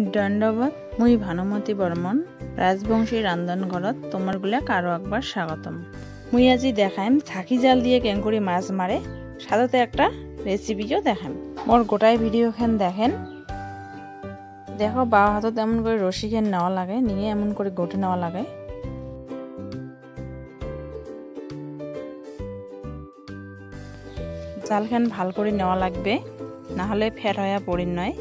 দণ্ডবত মুই ভানুমতী বৰ্মন ৰাজবংশী ঘৰত তোমাৰ গুলাক আৰু একবাৰ স্বাগতম। মুই আজি দেখাইম ছাকি জাল দিয়ে কেঙ্করি মাছ মারে সাথে একটা রেসিপিও দেখাম মোর গোটাই ভিডিওখান দেখেন। দেখো, বাও হাতত এমন করে রশিখান নেওয়া লাগে, নিয়ে এমন করে গোটে নেওয়া লাগে। জালখান ভালো করে নেওয়া লাগবে না হলে ফেট হয়ে পড়িন নয়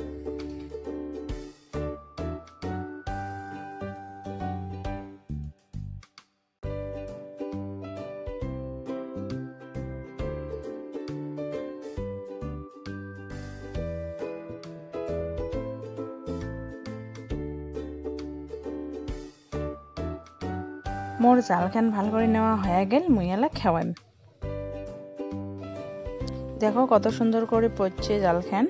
মোর জালখান ভালো করে নেওয়া হয়ে গেল, মুই এলা খেওয়াইম দেখো কত সুন্দর করে পড়ছে জালখান।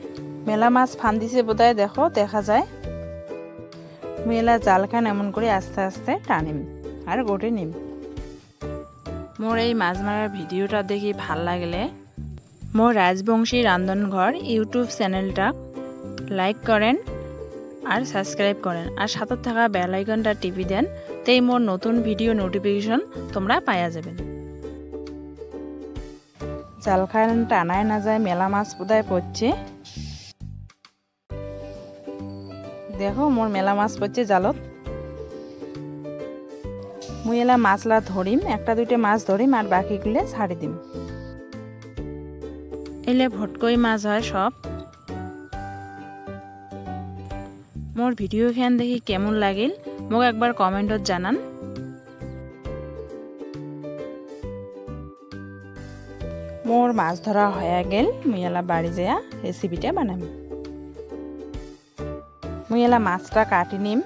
মেলা মাছ ফান দিছে বোধহয় দেখো, দেখা যায়। মুই এলা জালখান এমন করে আস্তে আস্তে টানিম আর গোটে নিম। মোর এই মাছ মারার ভিডিওটা দেখি ভালো লাগলে। মোর রাজবংশী রান্ধনঘর ইউটিউব চ্যানেলটা লাইক করেন আর সাবস্ক্রাইব করেন। আর সাথে থাকা বেল আইকনটা টিপি দেন, তেই মোর নতুন ভিডিও নোটিফিকেশন তোমরা পাইয়া যাবেন। জালখান টানায় না যায় মেলা মাছ বোধহয় পড়ছে। দেখো, মোর মেলা মাছ পড়ছে জালত। মুই এলা মাছলা ধরিম, একটা দুইটা মাছ ধরিম আর বাকিগুলো ছাড়ি দিম এলে ভটকই মাছ হয় সব। মোর ভিডিওখান দেখি কেমন লাগিল, মোক একবার কমেন্টত জানান। মোর মাছ ধরা হয়ে গেল এলা বাড়ি যাইয়া রেসিপিটা বানাম। এলা মাছটা কাটি নিম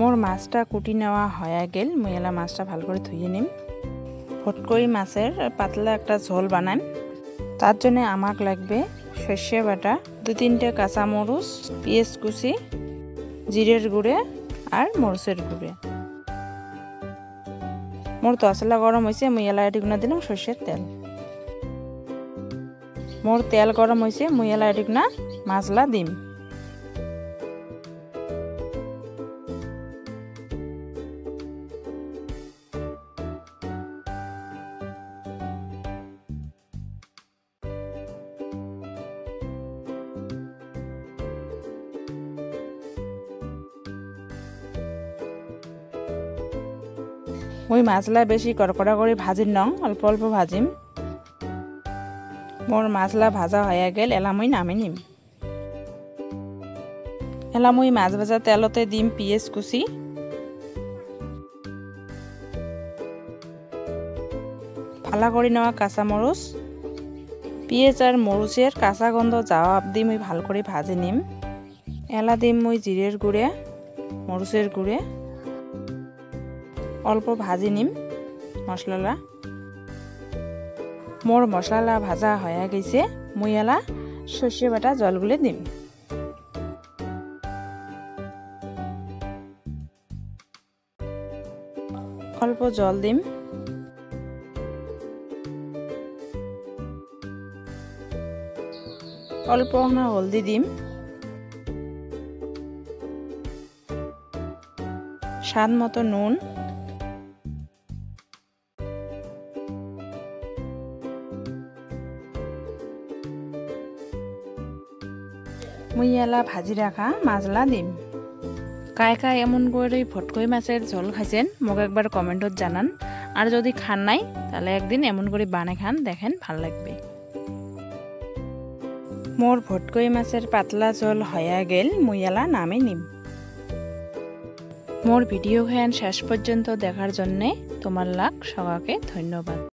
মোর মাছটা কুটি নেওয়া হয়ে গেল। মুই এলা মাছটা ভালো করে ধুয়ে নিম ফটকরি মাছের পাতলা একটা ঝোল বানাম। তার জন্য আমাক লাগবে সর্ষে বাটা, দু তিনটে কাঁচামরিচ, পেঁয়াজ কুচি, জিরের গুঁড়ে আর মরিচের গুঁড়ে। মোর তসলা গরম হয়েছে মুই এলা এটি গুণা দিলাম সর্ষের তেল। মোর তেল গরম হয়েছে মুই এলা এটি গুণা মাছলা দিম। মই মাছলা বেশি কড়কড়া করে ভাজির নং, অল্প অল্প ভাজিম। মোর মাছলা ভাজা হয়ে গেল এলা মই নামি নিম। এলা মই মাছ ভাজা তেলতে দিম পিঁয়াজ কুচি। ফালা করে নেওয়া কাঁচামরিচ পিঁয়াজ আর মরিচের কাঁচা গন্ধ যাওয়া অবধি মই ভালো করে ভাজি নিম। এলা দিম মই জিরের গুঁড়ে, মরিচের গুঁড়ে। অল্প ভাজি নিম মশলা মোর মশলা ভাজা হয়ে গেছে মুই এলা সর্ষে বাটা জলগুলো দিম। অল্প জল দিম। অল্প হলদি দিম। স্বাদ মতো নুন। মুই এলা ভাজি রাখা মাছলা দিম। কায় কায় এমন করে ফটকই মাছের ঝোল খাইছেন, মোক একবার কমেন্টত জানান। আর যদি খান নাই তাহলে একদিন এমন করে বানে খান, দেখেন ভালো লাগবে। মোর ভটকই মাছের পাতলা ঝোল হয়ে গেল, মুই এলা নামে নিম। মোর ভিডিও খান শেষ পর্যন্ত দেখার জন্যে তোমার লাখ সবাকে ধন্যবাদ।